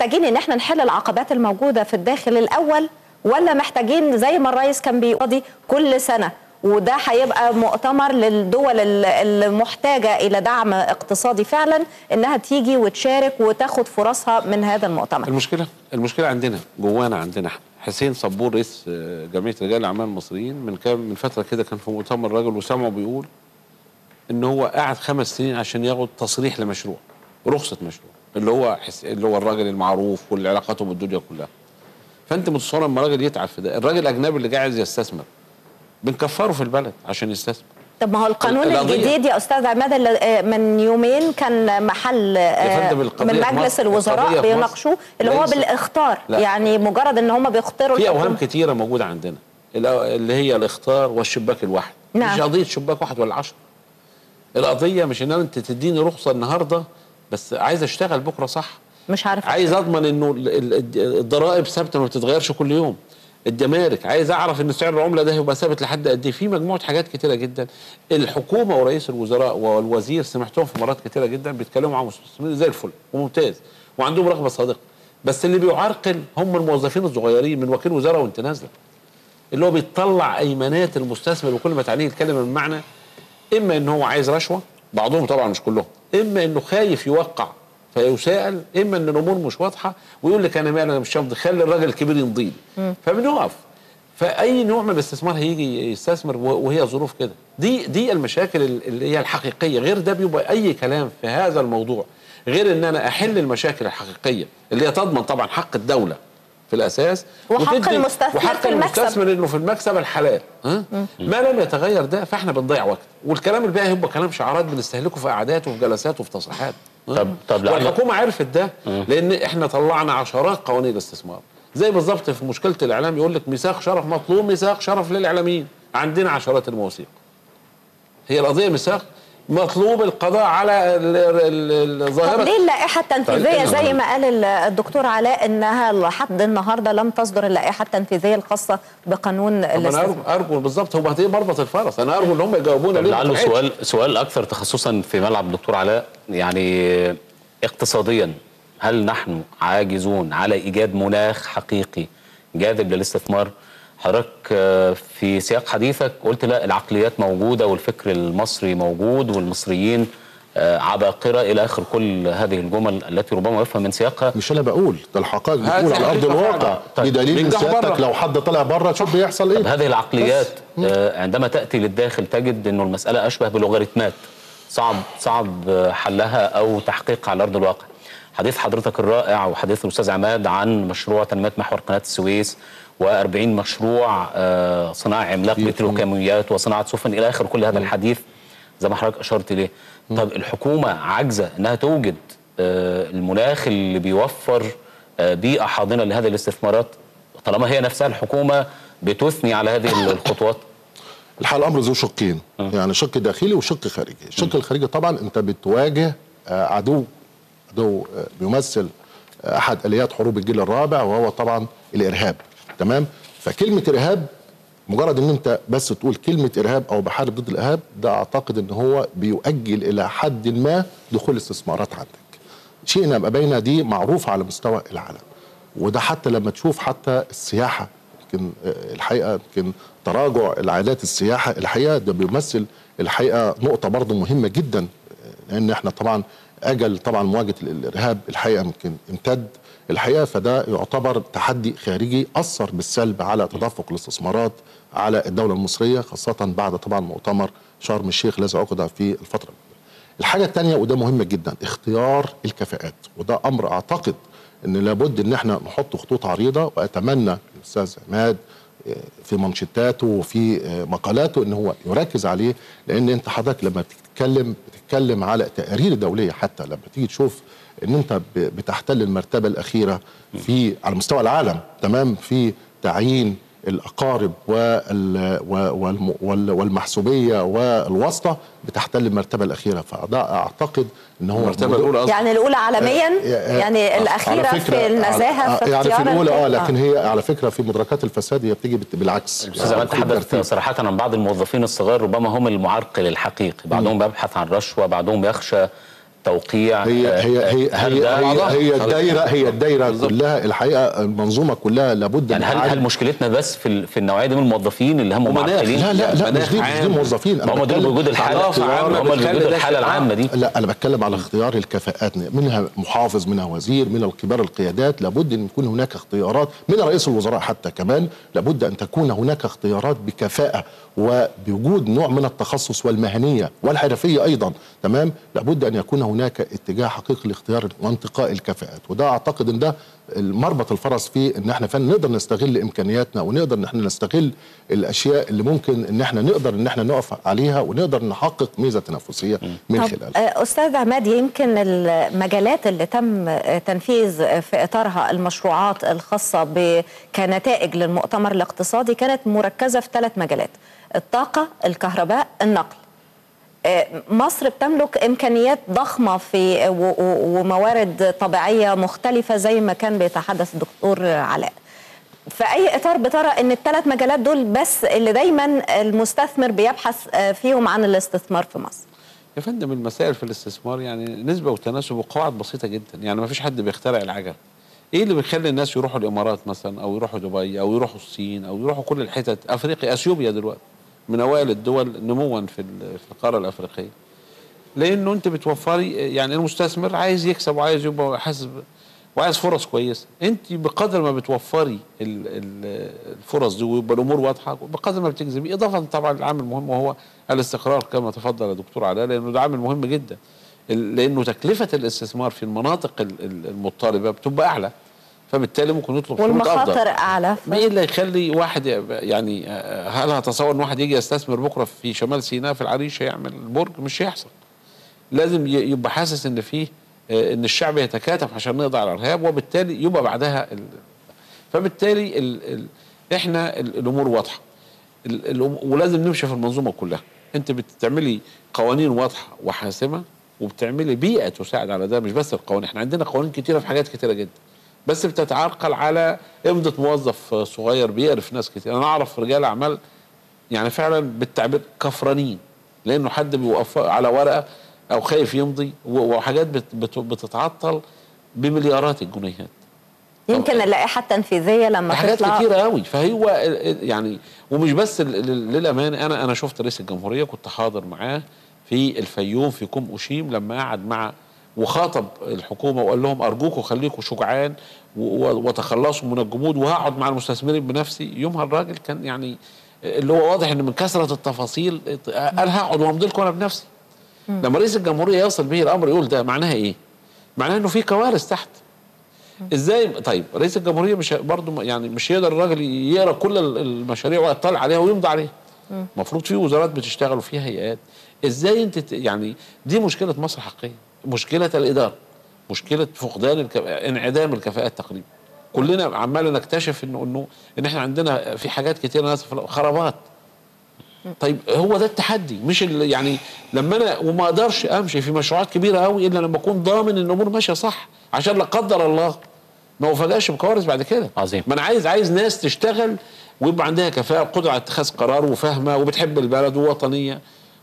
محتاجين إن إحنا نحل العقبات الموجودة في الداخل الأول ولا محتاجين زي ما الرئيس كان بيقضي كل سنة؟ وده هيبقى مؤتمر للدول ال- المحتاجة إلى دعم اقتصادي فعلا إنها تيجي وتشارك وتاخد فرصها من هذا المؤتمر. المشكلة المشكلة عندنا جوانا عندنا. حسين صبور رئيس آه، جمعية رجال الأعمال المصريين من كام من فترة كده كان في مؤتمر راجل وسامعه بيقول إن هو قعد خمس سنين عشان ياخد تصريح لمشروع رخصة مشروع. اللي هو حس... اللي هو الراجل المعروف واللي علاقاته بالدنيا كلها. فأنت متصور لما راجل يتعب في ده. الراجل الاجنبي اللي جاي عايز يستثمر. بنكفره في البلد عشان يستثمر. طب ما هو القانون القضية- الجديد يا أستاذ عماد آه، من يومين كان محل آه، من مجلس الوزراء بيناقشوه اللي هو بالاختار لا. يعني مجرد إن هم بيختاروا في أوهام. كتيرة موجودة عندنا. اللي هي الاختار والشباك الواحد. نعم. مش قضية شباك واحد ولا عشرة القضية مش إن أنت تديني رخصة النهارده بس عايز اشتغل بكرة صح؟ مش عارف عايز اضمن انه ال- ال- الضرائب ثابتة ما بتتغيرش كل يوم. الجمارك عايز اعرف ان سعر العملة ده هيبقى ثابت لحد قد إيه. في مجموعة حاجات كتيرة جدا. الحكومة ورئيس الوزراء والوزير سمعتهم في مرات كتيرة جدا بيتكلموا مع مستثمرين زي الفل وممتاز وعندهم رغبة صادقة. بس اللي بيعرقل هم الموظفين الصغيرين من وكيل وزاره وانت نازلة. اللي هو بيطلع أيمانات المستثمر وكل ما تعليه الكلمة من معنى إما إن هو عايز رشوة بعضهم طبعا مش كلهم. إما إنه خايف يوقع فيسائل إما إن الأمور مش واضحة ويقول لك أنا مالي أنا مش هفضل خلي الراجل الكبير يمضي لي فبنقف. فأي نوع من الاستثمار هيجي يستثمر وهي ظروف كده. دي دي المشاكل اللي هي الحقيقية. غير ده بيبقى أي كلام في هذا الموضوع. غير إن أنا أحل المشاكل الحقيقية اللي هي تضمن طبعا حق الدولة. في الأساس وحق المستثمر وحق في المكسب. المستثمر إنه في المكسب الحلال. ها؟ ما لم يتغير ده فإحنا بنضيع وقت. والكلام الباقي هيبقى كلام شعارات بنستهلكه في قعدات وفي جلسات وفي تصريحات؟ طب- طب والحكومة عرفت ده لأن إحنا طلعنا عشرات قوانين الاستثمار. زي بالظبط في مشكلة الإعلام يقول لك ميثاق شرف مطلوب ميثاق شرف للإعلاميين. عندنا عشرات المواثيق. هي القضية ميثاق مطلوب القضاء على ال- ال- ال- طب الظاهره ليه اللائحة التنفيذية؟ طيب، زي ما قال ال- الدكتور علاء إنها لحد النهارده لم تصدر اللائحة التنفيذية الخاصة بقانون طب أنا الاستثمار ارجو أرجو بالظبط هو دي مربط الفرس. أنا أرجو إن هم يجاوبونا ليه لعله؟ سؤال سؤال أكثر تخصصا في ملعب الدكتور علاء يعني اقتصاديا هل نحن عاجزون على إيجاد مناخ حقيقي جاذب للاستثمار؟ حضرتك آه، في سياق حديثك قلت لا العقليات موجودة والفكر المصري موجود والمصريين آه، عباقرة إلى آخر كل هذه الجمل التي ربما يفهم من سياقها. مش أنا بقول ده الحقائق بتقول على أرض حقيقة الواقع. طيب، بدليل سيادتك. لو حد طلع بره شوف بيحصل طب إيه هذه العقليات آه، عندما تأتي للداخل تجد أنه المسألة أشبه بلوغاريتمات صعب صعب حلها أو تحقيقها على أرض الواقع. حديث حضرتك الرائع وحديث الأستاذ عماد عن مشروع تنمية محور قناة السويس و40 مشروع آه، صناعة عملاق بتروكيماويات وصناعة سفن إلى آخر كل هذا الحديث زي ما حضرتك أشرت إليه. طب الحكومة عاجزة أنها توجد آه، المناخ اللي بيوفر آه، بيئة حاضنة لهذه الاستثمارات طالما هي نفسها الحكومة بتثني على هذه الخطوات؟ الحال الأمر ذو شقين. يعني شق داخلي وشق خارجي. الشق الخارجي طبعا أنت بتواجه عدو عدو بيمثل أحد آليات حروب الجيل الرابع وهو طبعا الإرهاب. تمام؟ فكلمة إرهاب مجرد إن أنت بس تقول كلمة إرهاب أو بحارب ضد الإرهاب ده أعتقد إن هو بيؤجل إلى حد ما دخول الاستثمارات عندك. شئنا أبينا دي معروفة على مستوى العالم. وده حتى لما تشوف حتى السياحة يمكن آه، الحقيقة يمكن تراجع العائلات السياحة الحقيقة ده بيمثل الحقيقة نقطة برضه مهمة جدا آه، لأن إحنا طبعا أجل طبعا مواجهة الإرهاب الحقيقة يمكن امتد. الحقيقة فده يعتبر تحدي خارجي أثر بالسلب على تدفق الاستثمارات على الدولة المصرية خاصة بعد طبعا مؤتمر شرم الشيخ الذي عقد في الفترة الحاجة الثانية وده مهم جدا اختيار الكفاءات. وده أمر أعتقد أن لابد أن إحنا نحط خطوط عريضة وأتمنى الأستاذ عماد في منشطاته وفي آه، مقالاته إن هو يركز عليه لأن أنت حضرتك لما بتتكلم بتتكلم على تقارير دولية حتى لما تيجي تشوف إن أنت بتحتل المرتبة الأخيرة في على مستوى العالم تمام؟ في تعيين الأقارب وال والم- وال- والمحسوبية والواسطة بتحتل المرتبة الأخيرة. فده أعتقد إن هو المرتبة الأولى أصلاً. يعني الأولى عالميا؟ آه، يعني آه، الاخيره على فكرة- في النزاهه في يعني في الأولى آه لكن هي على فكرة في مدركات الفساد هي بتيجي بت- بالعكس. أستاذ عماد في تحدث. صراحة عن بعض الموظفين الصغار ربما هم المعرقل الحقيقي بعضهم بيبحث عن رشوة بعضهم يخشى توقيع هي آه، هي هي هل هي, هي, هي بعضها. الدايره هي الدايرة. كلها الحقيقة المنظومه كلها لابد يعني هل هل مشكلتنا بس في في النوعية دي من الموظفين اللي هم. معطلين لا لا لا مش دي مش دي. موظفين ما هم دول بتكلم بوجود الحالة هم بوجود الحالة العامة دي. لا أنا بتكلم على اختيار الكفاءات. منها محافظ منها وزير من الكبار القيادات. لابد أن يكون هناك اختيارات. من رئيس الوزراء حتى كمان لابد أن تكون هناك اختيارات بكفاءة وبوجود نوع من التخصص والمهنية والحرفية أيضا. تمام؟ لابد أن يكون هناك اتجاه حقيقي لاختيار وانتقاء الكفاءات. وده أعتقد إن ده المربط الفرس فيه إن إحنا فعلا نقدر نستغل إمكانياتنا ونقدر إن إحنا نستغل الأشياء اللي ممكن إن إحنا نقدر إن إحنا نقف عليها ونقدر نحقق ميزة تنافسية من خلالها. آه، أستاذ عماد يمكن المجالات اللي تم تنفيذ في إطارها المشروعات الخاصة كنتائج للمؤتمر الاقتصادي كانت مركزة في ثلاث مجالات الطاقة الكهرباء النقل. مصر بتملك إمكانيات ضخمة في وموارد طبيعية مختلفة زي ما كان بيتحدث الدكتور علاء. في أي إطار بترى إن الثلاث مجالات دول بس اللي دايما المستثمر بيبحث آه، فيهم عن الاستثمار في مصر؟ يا فندم المسائل في الاستثمار يعني نسبة وتناسب وقواعد بسيطة جدا. يعني ما فيش حد بيخترع العجل. إيه اللي بيخلي الناس يروحوا الإمارات مثلا أو يروحوا دبي أو يروحوا الصين أو يروحوا كل الحتت؟ أفريقيا أثيوبيا دلوقتي. من أوائل الدول نموا في ال- في القارة الأفريقية. لأنه أنت بتوفري يعني المستثمر عايز يكسب وعايز يبقى حاسس ب- وعايز فرص كويسة. أنت بقدر ما بتوفري ال- ال- الفرص دي ويبقى الأمور واضحة بقدر ما بتجذبي إضافة طبعا للعامل المهم وهو الاستقرار كما تفضل الدكتور علاء لأنه ده عامل مهم جدا. لأنه تكلفة الاستثمار في المناطق ال- ال- المضطربة بتبقى أعلى. فبالتالي ممكن يطلب شروط أفضل. والمخاطر أعلى. ف- إيه اللي يخلي واحد يعني هل هتصور إن واحد يجي يستثمر بكرة في شمال سيناء في العريش يعمل برج؟ مش هيحصل. لازم يبقى حاسس إن فيه إن الشعب يتكاتف عشان نقضي على الإرهاب وبالتالي يبقى بعدها ال... فبالتالي ال... ال... إحنا ال... الأمور واضحة. ال... الأم- ولازم نمشي في المنظومة كلها. أنت بتعملي قوانين واضحة وحاسمة وبتعملي بيئة تساعد على ده مش بس القوانين. إحنا عندنا قوانين كتيرة في حاجات كتيرة جدا. بس بتتعرقل على امضة موظف صغير بيقرف ناس كتير. أنا أعرف رجال أعمال يعني فعلا بالتعبير كفرانين لأنه حد بيوقف على ورقة أو خايف يمضي وحاجات بت بت بتتعطل بمليارات الجنيهات. يمكن اللائحه التنفيذيه لما حاجات تطلع. كتيرة قوي فهو يعني ومش بس للأمانة أنا أنا شفت رئيس الجمهورية كنت حاضر معاه في الفيوم في كوم أوشيم لما قعد مع وخاطب الحكومة وقال لهم ارجوكم خليكم شجعان وتخلصوا من الجمود وهقعد مع المستثمرين بنفسي. يومها الراجل كان يعني اللي هو واضح إن من كثرة التفاصيل قال هقعد وأمضي لكم أنا بنفسي. لما رئيس الجمهورية يصل به الأمر يقول ده معناها إيه؟ معناها إنه في كوارث تحت. إزاي؟ طيب رئيس الجمهورية مش برضه يعني مش يقدر الراجل يقرأ كل ال- المشاريع ويطلع عليها ويمضي عليها. المفروض في وزارات بتشتغل وفي هيئات. إزاي أنت يعني دي مشكلة مصر حقيقية. مشكلة الإدارة مشكلة فقدان الك... انعدام الكفاءات تقريبا. كلنا عمال نكتشف إنه إنه إن إحنا عندنا في حاجات كتير ناس في خرابات. طيب هو ده التحدي مش ال- يعني لما أنا وما أقدرش أمشي في مشروعات كبيرة قوي إلا لما أكون ضامن إن الأمور ماشية صح عشان لا قدر الله ما افاجئش بكوارث بعد كده. عظيم. ما أنا عايز عايز ناس تشتغل ويبقى عندها كفاءة وقدرة على اتخاذ قرار وفاهمة وبتحب البلد ووطنية.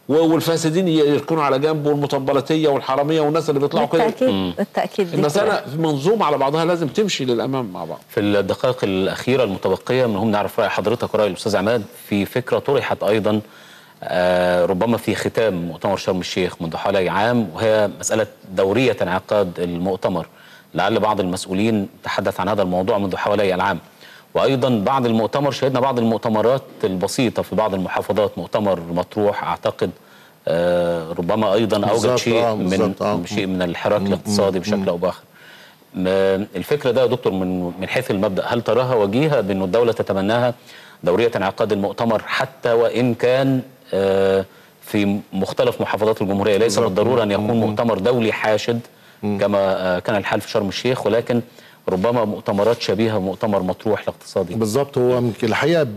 والفاسدين يركنوا على جنب والمطبلاتية والحرامية والناس اللي بيطلعوا كده. بالتأكيد بالتأكيد دي المساله منظومة على بعضها لازم تمشي للأمام مع بعض. في الدقائق الأخيرة المتبقية منهم نعرف رأي حضرتك ورأي الأستاذ عماد في فكرة طرحت أيضا آه، ربما في ختام مؤتمر شرم الشيخ منذ حوالي عام وهي مسألة دورية انعقاد المؤتمر. لعل بعض المسؤولين تحدث عن هذا الموضوع منذ حوالي العام. وأيضا بعد المؤتمر شهدنا بعض المؤتمرات البسيطة في بعض المحافظات مؤتمر مطروح أعتقد آه، ربما أوجد بالظبط، شيء آه، من آه. شيء من الحراك الاقتصادي بشكل أو بآخر ما- الفكرة ده يا دكتور من من حيث المبدأ هل تراها وجيهة بانه الدولة تتبناها دورية انعقاد المؤتمر حتى وإن كان في مختلف محافظات الجمهورية ليس. بالضرورة أن يكون مؤتمر دولي حاشد كما كان الحال في شرم الشيخ ولكن ربما مؤتمرات شبيهة بمؤتمر مطروح الاقتصادي. بالظبط هو يمكن الحقيقة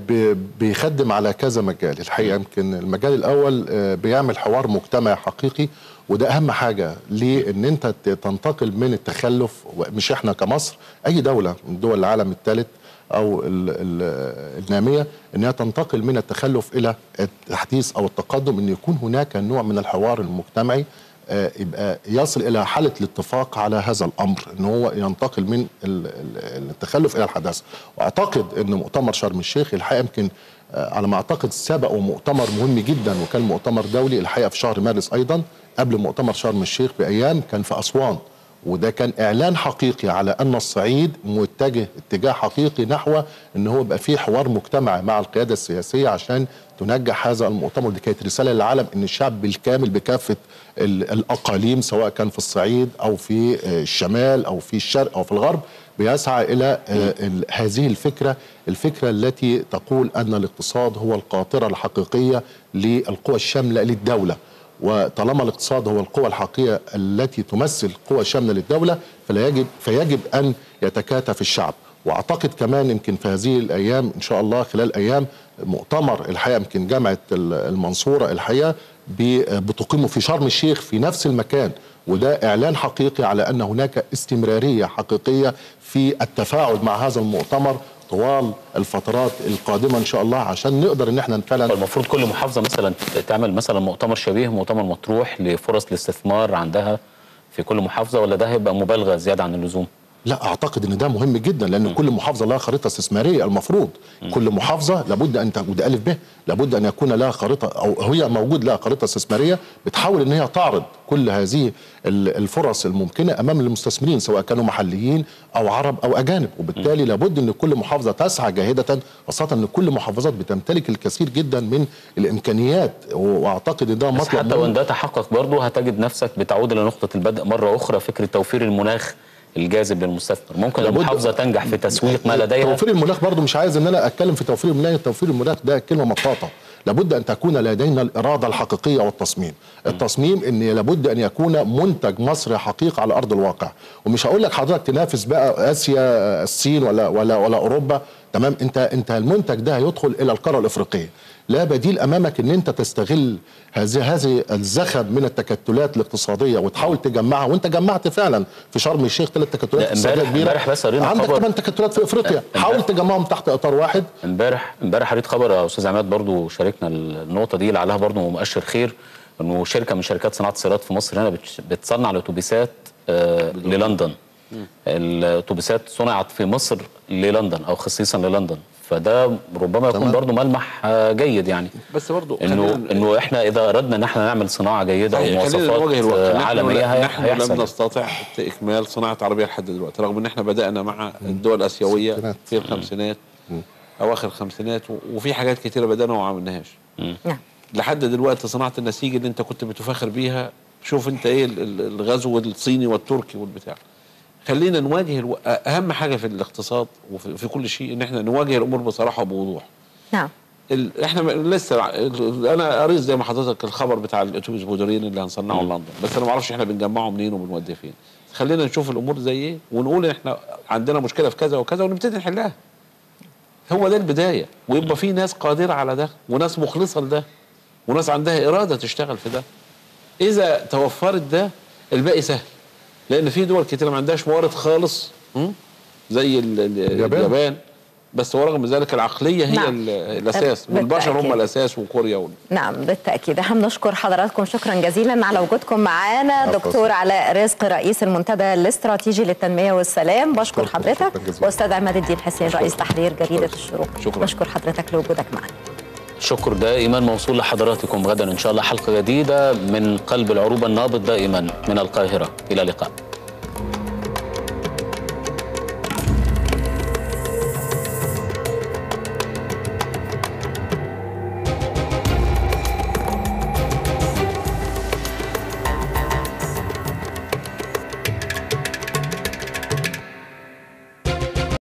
بيخدم على كذا مجال. الحقيقة يمكن المجال الأول آه، بيعمل حوار مجتمعي حقيقي وده أهم حاجة. ليه؟ إن أنت تنتقل من التخلف مش إحنا كمصر أي دولة من دول العالم الثالث أو ال ال النامية انها تنتقل من التخلف إلى التحديث أو التقدم إن يكون هناك نوع من الحوار المجتمعي. يبقى يصل إلى حالة الاتفاق على هذا الأمر إن هو ينتقل من ال- ال- التخلف إلى الحداثة. وأعتقد إن مؤتمر شرم الشيخ الحقيقة يمكن آه، على ما أعتقد سبق مؤتمر مهم جدا وكان مؤتمر دولي الحقيقة في شهر مارس أيضا قبل مؤتمر شرم الشيخ بأيام كان في أسوان. وده كان إعلان حقيقي على أن الصعيد متجه اتجاه حقيقي نحو إن هو يبقى فيه حوار مجتمعي مع القيادة السياسية عشان تنجح هذا المؤتمر. دي كانت رسالة للعالم إن الشعب بالكامل بكافة ال- الأقاليم سواء كان في الصعيد أو في آه، الشمال أو في الشرق أو في الغرب بيسعى إلى آه، هذه الفكرة الفكرة التي تقول أن الاقتصاد هو القاطرة الحقيقية للقوى الشاملة للدولة. وطالما الاقتصاد هو القوى الحقيقية التي تمثل قوى شاملة للدولة فلا يجب فيجب أن يتكاتف الشعب. وأعتقد كمان يمكن في هذه الأيام إن شاء الله خلال أيام مؤتمر الحقيقة يمكن جامعة ال- المنصورة الحقيقة بتقيمه في شرم الشيخ في نفس المكان. وده إعلان حقيقي على أن هناك استمرارية حقيقية في التفاعل مع هذا المؤتمر. طوال الفترات القادمة إن شاء الله عشان نقدر إن إحنا فعلا فالمفروض كل محافظة مثلا تعمل مثلا مؤتمر شبيه مؤتمر مطروح لفرص الاستثمار عندها في كل محافظة ولا ده هيبقى مبالغة زيادة عن اللزوم؟ لا أعتقد إن ده مهم جدا لأن كل محافظة لها خريطة استثمارية المفروض. كل محافظة لابد أن وده ألف ب لابد أن يكون لها خريطة أو هي موجود لها خريطة استثمارية بتحاول إن هي تعرض كل هذه ال- الفرص الممكنة أمام المستثمرين سواء كانوا محليين أو عرب أو أجانب. وبالتالي لابد إن كل محافظة تسعى جاهدة خاصة إن كل محافظات بتمتلك الكثير جدا من الإمكانيات. وأعتقد إن ده بس مطلب حتى. وإن ده تحقق برضه هتجد نفسك بتعود إلى نقطة البدء مرة أخرى فكرة توفير المناخ الجاذب للمستثمر. ممكن المحافظة تنجح في تسويق ما لديها؟ توفير المناخ برضو مش عايز إن أنا أتكلم في توفير المناخ توفير المناخ ده كلمة مطاطه لابد أن تكون لدينا الإرادة الحقيقية والتصميم. التصميم إن لابد أن يكون منتج مصري حقيقي على أرض الواقع. ومش هقول لك حضرتك تنافس بقى آسيا الصين ولا ولا ولا أوروبا. تمام؟ انت انت المنتج ده هيدخل إلى القارة الإفريقية. لا بديل أمامك إن أنت تستغل هذه هذه الزخم من التكتلات الاقتصادية وتحاول تجمعها وأنت جمعت فعلا في شرم الشيخ ثلاث تكتلات لا، اقتصادية امبارح- كبيرة. امبارح بس قرينا عندك كمان تكتلات في إفريقيا. حاول تجمعهم تحت إطار واحد. امبارح امبارح قريت خبر يا أستاذ عماد برضو شاركنا النقطة دي لعلها برضو مؤشر خير إنه شركة من شركات صناعة السيارات في مصر هنا بتصنع الاتوبيسات آه للندن. الأتوبيسات صنعت في مصر للندن أو خصيصا للندن. فده ربما يكون. برضو ملمح آه، جيد يعني. بس برضو إنه إنه إحنا إذا أردنا إن إحنا نعمل صناعة جيدة ومواصفات. آه، نحن عالمية نحن لم هيحصل نستطع إكمال صناعة عربية لحد دلوقتي رغم إن إحنا بدأنا مع الدول الآسيوية. في الخمسينات أواخر الخمسينات وفي حاجات كتيرة بدأنا وما عملناهاش. نعم. لحد دلوقتي صناعة النسيج اللي أنت كنت بتفاخر بيها شوف أنت إيه ال- ال- الغزو الصيني والتركي والبتاع. خلينا نواجه ألو... أهم حاجة في الاقتصاد وفي في كل شيء إن إحنا نواجه الأمور بصراحة وبوضوح نعم. ال... إحنا لسه أنا قريت زي ما حضرتك الخبر بتاع الأتوبيس بودرين اللي هنصنعه لندن بس أنا ما أعرفش إحنا بنجمعه منين وبنوديه فين. خلينا نشوف الأمور زي إيه ونقول إحنا عندنا مشكلة في كذا وكذا ونبتدي نحلها. هو ده البداية. ويبقى في ناس قادرة على ده وناس مخلصة لده وناس عندها إرادة تشتغل في ده. إذا توفرت ده الباقي سهل. لأن في دول كتير ما عندهاش موارد خالص م? زي ال- ال- اليابان. اليابان بس ورغم ذلك العقلية هي نعم. ال- الأساس والبشر هم. الأساس وكوريا وال... نعم بالتأكيد إحنا بنشكر حضراتكم شكرا جزيلا على وجودكم معانا. دكتور علاء رزق رئيس المنتدى الاستراتيجي للتنمية والسلام بشكر. حضرتك شكراً جزيلاً. واستاذ عماد الدين حسين رئيس تحرير جريدة الشروق شكراً. بشكر حضرتك لوجودك معنا شكر دائما موصول لحضراتكم غدا. إن شاء الله حلقة جديدة من قلب العروبة النابض دائما من القاهرة. إلى اللقاء.